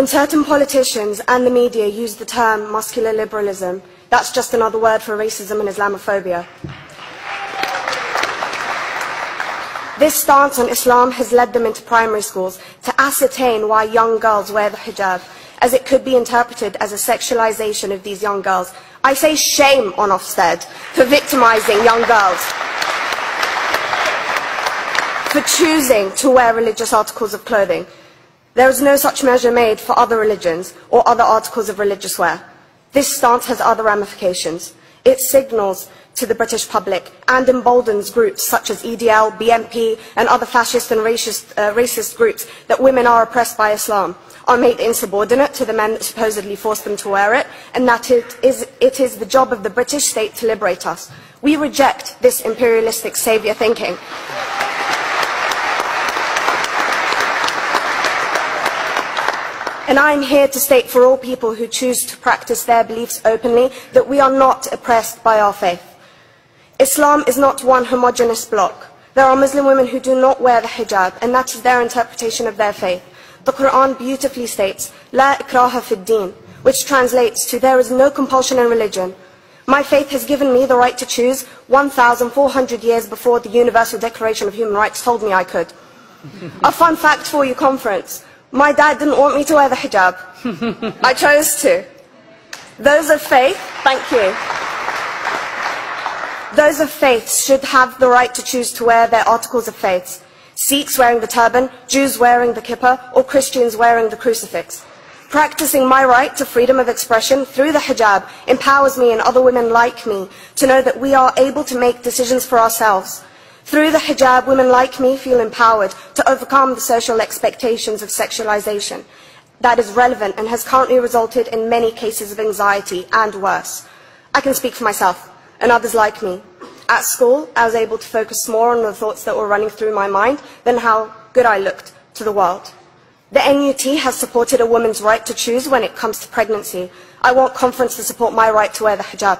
When certain politicians and the media use the term muscular liberalism, that's just another word for racism and Islamophobia. This stance on Islam has led them into primary schools to ascertain why young girls wear the hijab, as it could be interpreted as a sexualization of these young girls. I say shame on Ofsted for victimizing young girls, for choosing to wear religious articles of clothing. There is no such measure made for other religions or other articles of religious wear. This stance has other ramifications. It signals to the British public and emboldens groups such as EDL, BNP and other fascist and racist, uh, racist groups that women are oppressed by Islam, are made insubordinate to the men that supposedly force them to wear it, and that it is, it is the job of the British state to liberate us. We reject this imperialistic saviour thinking. And I am here to state for all people who choose to practice their beliefs openly that we are not oppressed by our faith. Islam is not one homogenous block. There are Muslim women who do not wear the hijab, and that is their interpretation of their faith. The Quran beautifully states, La ikraha fid din, which translates to there is no compulsion in religion. My faith has given me the right to choose 1,400 years before the Universal Declaration of Human Rights told me I could. A fun fact for you conference. My dad didn't want me to wear the hijab. I chose to. Those of faith, thank you. Those of faith should have the right to choose to wear their articles of faith. Sikhs wearing the turban, Jews wearing the kippah, or Christians wearing the crucifix. Practicing my right to freedom of expression through the hijab empowers me and other women like me to know that we are able to make decisions for ourselves. Through the hijab, women like me feel empowered to overcome the social expectations of sexualization that is relevant and has currently resulted in many cases of anxiety and worse. I can speak for myself and others like me. At school, I was able to focus more on the thoughts that were running through my mind than how good I looked to the world. The NUT has supported a woman's right to choose when it comes to pregnancy. I want conference to support my right to wear the hijab.